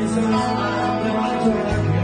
الإنسان لا رأيت لك